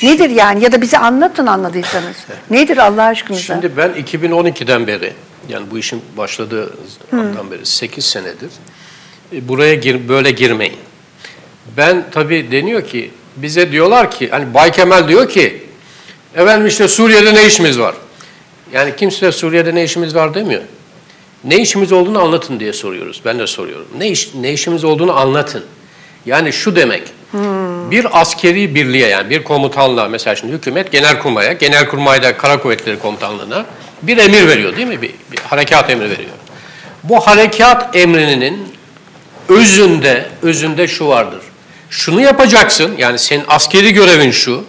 S1: Nedir yani ya da bize anlatın anladıysanız. Nedir Allah aşkınıza?
S2: Şimdi ben 2012'den beri yani bu işin başladığı zamandan beri 8 senedir e, buraya gir, böyle girmeyin. Ben tabii deniyor ki bize diyorlar ki hani Bay Kemal diyor ki efendim işte Suriye'de ne işimiz var? Yani kimse Suriye'de ne işimiz var demiyor. Ne işimiz olduğunu anlatın diye soruyoruz. Ben de soruyorum. Ne iş ne işimiz olduğunu anlatın. Yani şu demek. Bir askeri birliğe yani bir komutanla mesela şimdi hükümet genelkurmaya, genelkurmayda kara kuvvetleri komutanlığına bir emir veriyor değil mi? Bir, bir harekat emri veriyor. Bu harekat emrinin özünde özünde şu vardır. Şunu yapacaksın yani senin askeri görevin şu.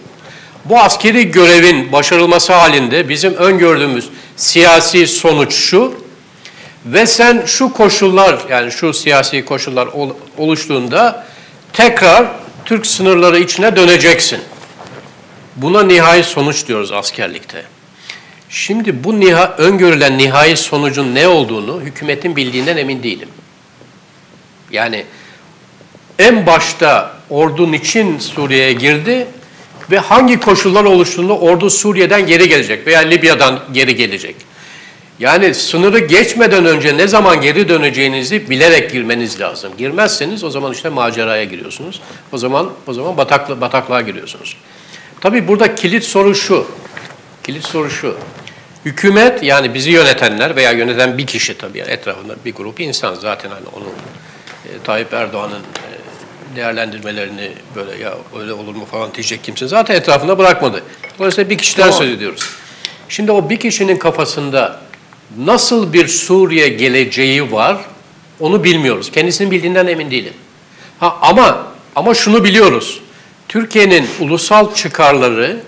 S2: Bu askeri görevin başarılması halinde bizim öngördüğümüz siyasi sonuç şu. Ve sen şu koşullar yani şu siyasi koşullar ol- oluştuğunda tekrar Türk sınırları içine döneceksin. Buna nihai sonuç diyoruz askerlikte. Şimdi bu niha, öngörülen nihai sonucun ne olduğunu hükümetin bildiğinden emin değilim. Yani en başta ordu için Suriye'ye girdi ve hangi koşullar oluştuğunda ordu Suriye'den geri gelecek veya Libya'dan geri gelecek. Yani sınırı geçmeden önce ne zaman geri döneceğinizi bilerek girmeniz lazım. Girmezseniz o zaman işte maceraya giriyorsunuz. O zaman o zaman bataklı, bataklığa giriyorsunuz. Tabii burada kilit soru şu. Kilit soru şu. Hükümet yani bizi yönetenler veya yöneten bir kişi tabii yani etrafında bir grup insan zaten hani onun e, Tayyip Erdoğan'ın e, değerlendirmelerini böyle ya öyle olur mu falan diyecek kimse zaten etrafında bırakmadı. Dolayısıyla bir kişiden söz ediyoruz. Şimdi o bir kişinin kafasında nasıl bir Suriye geleceği var onu bilmiyoruz. Kendisinin bildiğinden emin değilim. Ha ama ama şunu biliyoruz. Türkiye'nin ulusal çıkarları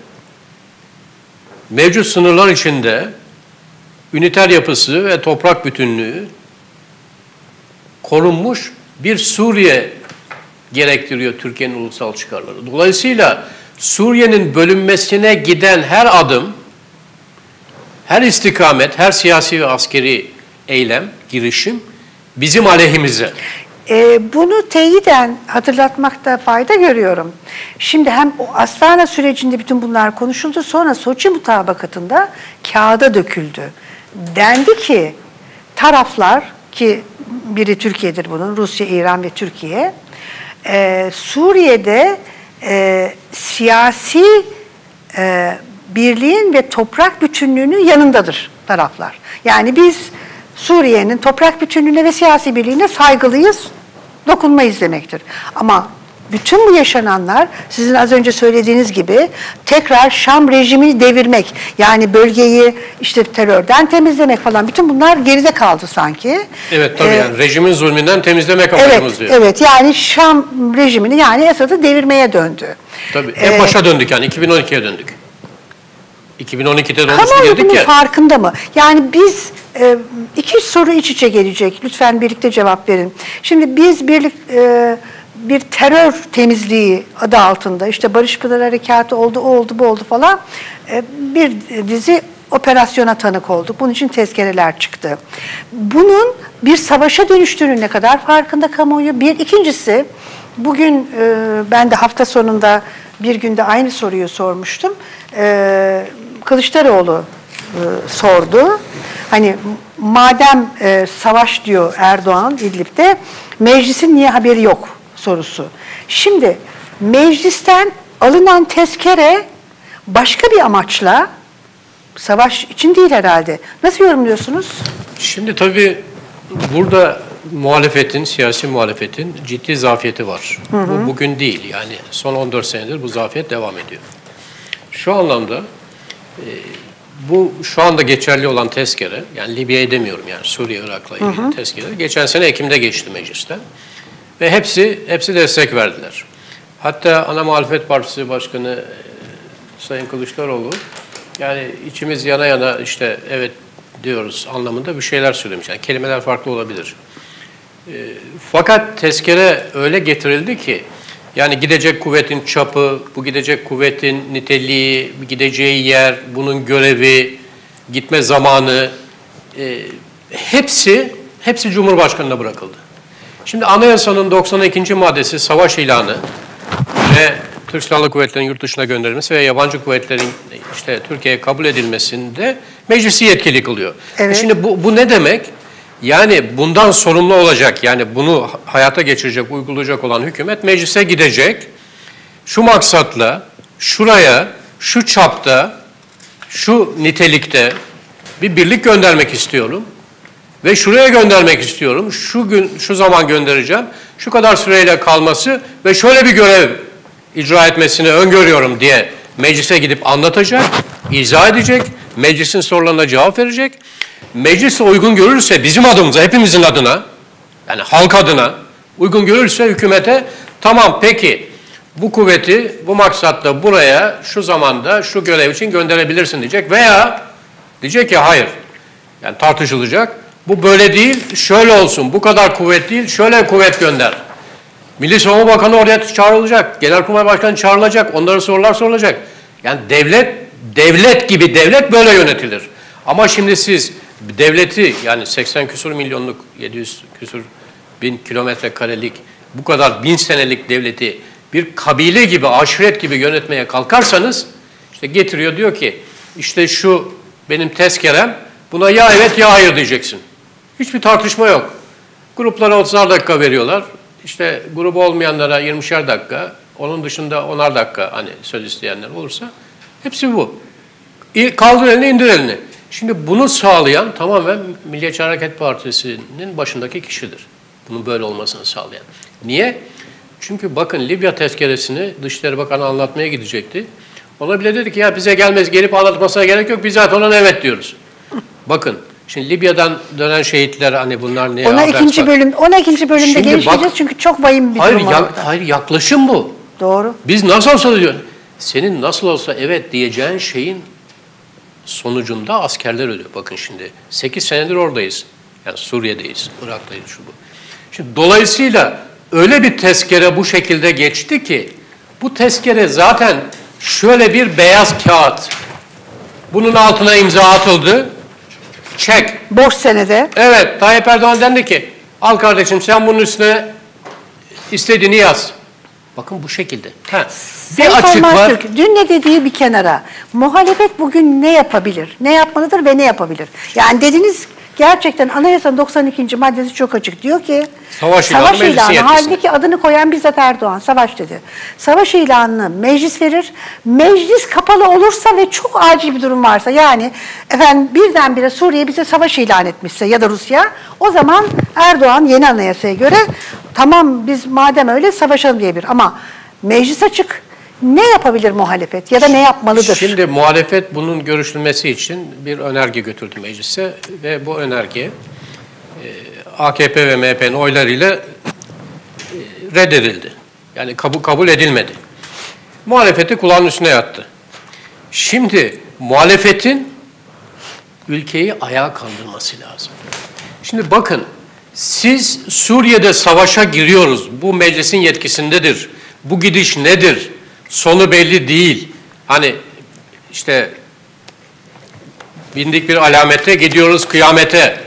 S2: mevcut sınırlar içinde üniter yapısı ve toprak bütünlüğü korunmuş bir Suriye gerektiriyor Türkiye'nin ulusal çıkarları. Dolayısıyla Suriye'nin bölünmesine giden her adım, her istikamet, her siyasi ve askeri eylem, girişim bizim aleyhimize.
S1: E, bunu teyiden hatırlatmakta fayda görüyorum. Şimdi hem o Astana sürecinde bütün bunlar konuşuldu sonra Soçi mutabakatında kağıda döküldü. Dendi ki taraflar ki biri Türkiye'dir bunun Rusya, İran ve Türkiye e, Suriye'de e, siyasi e, birliğin ve toprak bütünlüğünün yanındadır taraflar. Yani biz Suriye'nin toprak bütünlüğüne ve siyasi birliğine saygılıyız, dokunmayız demektir. Ama bütün bu yaşananlar sizin az önce söylediğiniz gibi tekrar Şam rejimini devirmek, yani bölgeyi işte terörden temizlemek falan bütün bunlar geride kaldı sanki.
S2: Evet tabii
S1: Ee,
S2: yani rejimin zulmünden temizlemek
S1: Evet,
S2: amacımız diyor.
S1: evet yani Şam rejimini yani Esad'ı devirmeye döndü.
S2: Tabii en
S1: Ee,
S2: başa döndük yani 2012'ye döndük. 2012'de de onun için
S1: Kamuoyu
S2: girdik ya.
S1: farkında mı? Yani biz e, iki soru iç içe gelecek. Lütfen birlikte cevap verin. Şimdi biz birlik e, bir terör temizliği adı altında işte Barış Pınar Harekatı oldu, o oldu, bu oldu falan e, bir dizi operasyona tanık olduk. Bunun için tezkereler çıktı. Bunun bir savaşa dönüştüğünün ne kadar farkında kamuoyu? Bir. ikincisi bugün e, ben de hafta sonunda bir günde aynı soruyu sormuştum. E, Kılıçdaroğlu e, sordu. Hani madem e, savaş diyor Erdoğan İdlib'de meclisin niye haberi yok sorusu. Şimdi meclisten alınan tezkere başka bir amaçla savaş için değil herhalde. Nasıl yorumluyorsunuz?
S2: Şimdi tabii burada muhalefetin, siyasi muhalefetin ciddi zafiyeti var. Bu bugün değil yani son 14 senedir bu zafiyet devam ediyor. Şu anlamda bu şu anda geçerli olan tezkere, yani Libya'yı demiyorum yani Suriye, Irak'la ilgili tezkere, geçen sene Ekim'de geçti meclisten. Ve hepsi hepsi destek verdiler. Hatta ana muhalefet partisi başkanı e, Sayın Kılıçdaroğlu yani içimiz yana yana işte evet diyoruz anlamında bir şeyler söylemiş. Yani kelimeler farklı olabilir. E, fakat tezkere öyle getirildi ki yani gidecek kuvvetin çapı, bu gidecek kuvvetin niteliği, gideceği yer, bunun görevi, gitme zamanı e, hepsi hepsi Cumhurbaşkanı'na bırakıldı. Şimdi anayasanın 92. maddesi savaş ilanı ve Türk Silahlı Kuvvetleri'nin yurt dışına gönderilmesi ve yabancı kuvvetlerin işte Türkiye'ye kabul edilmesinde meclisi yetkili kılıyor.
S1: Evet.
S2: Şimdi bu, bu ne demek? Yani bundan sorumlu olacak, yani bunu hayata geçirecek, uygulayacak olan hükümet meclise gidecek. Şu maksatla, şuraya, şu çapta, şu nitelikte bir birlik göndermek istiyorum ve şuraya göndermek istiyorum. Şu gün şu zaman göndereceğim. Şu kadar süreyle kalması ve şöyle bir görev icra etmesini öngörüyorum diye meclise gidip anlatacak, izah edecek, meclisin sorularına cevap verecek. Meclis uygun görürse bizim adımıza, hepimizin adına, yani halk adına uygun görürse hükümete tamam peki bu kuvveti bu maksatla buraya şu zamanda şu görev için gönderebilirsin diyecek veya diyecek ki hayır yani tartışılacak. Bu böyle değil, şöyle olsun. Bu kadar kuvvet değil, şöyle kuvvet gönder. Milli Savunma Bakanı oraya çağrılacak. Genelkurmay Başkanı çağrılacak. Onlara sorular sorulacak. Yani devlet, devlet gibi devlet böyle yönetilir. Ama şimdi siz devleti yani 80 küsur milyonluk, 700 küsur bin kilometre karelik bu kadar bin senelik devleti bir kabile gibi, aşiret gibi yönetmeye kalkarsanız işte getiriyor diyor ki işte şu benim tezkerem buna ya evet ya hayır diyeceksin. Hiçbir tartışma yok. Gruplara 30'ar dakika veriyorlar. İşte grubu olmayanlara 20'şer dakika, Onun dışında onar dakika hani söz isteyenler olursa hepsi bu. Kaldır elini indir elini. Şimdi bunu sağlayan tamamen Milliyetçi Hareket Partisi'nin başındaki kişidir. Bunun böyle olmasını sağlayan. Niye? Çünkü bakın Libya tezkeresini Dışişleri Bakanı anlatmaya gidecekti. Ona bile dedi ki ya bize gelmez gelip anlatmasına gerek yok biz zaten ona evet diyoruz. Bakın şimdi Libya'dan dönen şehitler hani bunlar ne
S1: Ona ikinci
S2: var?
S1: bölüm, ona ikinci bölümde
S2: Şimdi
S1: gelişeceğiz
S2: bak-
S1: çünkü çok vahim bir
S2: Hayır,
S1: durum
S2: ya-
S1: orada.
S2: hayır yaklaşım bu.
S1: Doğru.
S2: Biz nasıl olsa diyor. Senin nasıl olsa evet diyeceğin şeyin sonucunda askerler ölüyor. Bakın şimdi 8 senedir oradayız. Yani Suriye'deyiz, Irak'tayız şu bu. Şimdi dolayısıyla öyle bir tezkere bu şekilde geçti ki bu tezkere zaten şöyle bir beyaz kağıt. Bunun altına imza atıldı. Çek.
S1: Boş senede.
S2: Evet Tayyip Erdoğan dendi ki al kardeşim sen bunun üstüne istediğini yaz. Bakın bu şekilde. Ha. Bir
S1: Sayın
S2: açık
S1: Korkmaz
S2: var.
S1: Türk, dün ne dediği bir kenara. Muhalefet bugün ne yapabilir? Ne yapmalıdır ve ne yapabilir? Yani dediniz gerçekten anayasanın 92. maddesi çok açık. Diyor ki
S2: Savaş ilanı meclisin
S1: ilanı
S2: yetkisi.
S1: halbuki adını koyan bizzat Erdoğan savaş dedi. Savaş ilanını meclis verir. Meclis kapalı olursa ve çok acil bir durum varsa yani efendim birdenbire Suriye bize savaş ilan etmişse ya da Rusya o zaman Erdoğan yeni anayasaya göre tamam biz madem öyle savaşalım diyebilir ama meclis açık. Ne yapabilir muhalefet ya da ne yapmalıdır?
S2: Şimdi muhalefet bunun görüşülmesi için bir önerge götürdü meclise ve bu önerge e, AKP ve MHP'nin oylarıyla e, reddedildi. Yani kabul, kabul edilmedi. Muhalefeti kulağının üstüne yattı. Şimdi muhalefetin ülkeyi ayağa kaldırması lazım. Şimdi bakın siz Suriye'de savaşa giriyoruz. Bu meclisin yetkisindedir. Bu gidiş nedir? Sonu belli değil. Hani işte bindik bir alamete gidiyoruz kıyamete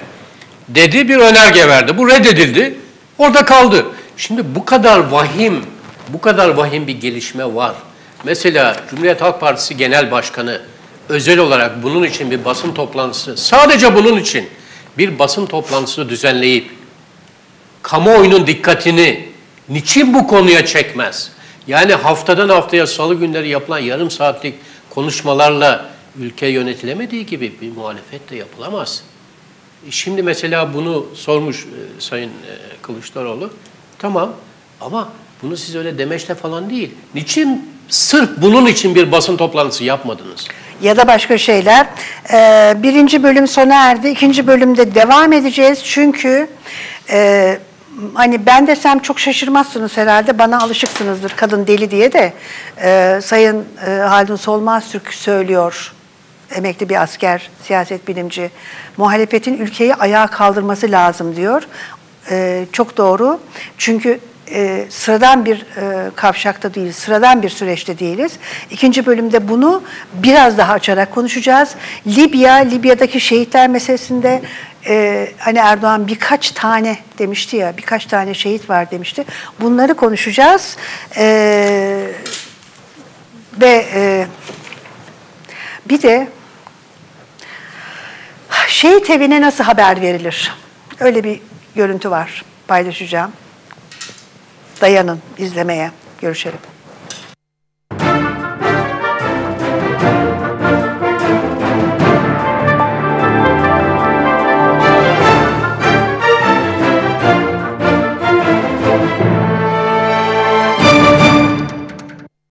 S2: dedi bir önerge verdi. Bu reddedildi. Orada kaldı. Şimdi bu kadar vahim, bu kadar vahim bir gelişme var. Mesela Cumhuriyet Halk Partisi Genel Başkanı özel olarak bunun için bir basın toplantısı, sadece bunun için bir basın toplantısı düzenleyip kamuoyunun dikkatini niçin bu konuya çekmez? Yani haftadan haftaya salı günleri yapılan yarım saatlik konuşmalarla ülke yönetilemediği gibi bir muhalefet de yapılamaz. E Şimdi mesela bunu sormuş e, Sayın e, Kılıçdaroğlu. Tamam ama bunu siz öyle demeçle falan değil. Niçin sırf bunun için bir basın toplantısı yapmadınız?
S1: ya da başka şeyler. Birinci bölüm sona erdi. İkinci bölümde devam edeceğiz. Çünkü hani ben desem çok şaşırmazsınız herhalde. Bana alışıksınızdır kadın deli diye de. e, Sayın e, Haldun Solmaz Türk söylüyor. Emekli bir asker, siyaset bilimci. Muhalefetin ülkeyi ayağa kaldırması lazım diyor. E, çok doğru. Çünkü e, sıradan bir e, kavşakta değiliz, sıradan bir süreçte değiliz. İkinci bölümde bunu biraz daha açarak konuşacağız. Libya, Libya'daki şehitler meselesinde e, hani Erdoğan birkaç tane demişti ya, birkaç tane şehit var demişti. Bunları konuşacağız. E, ve e, bir de şehit evine nasıl haber verilir? Öyle bir görüntü var, paylaşacağım. Dayanın izlemeye. Görüşelim.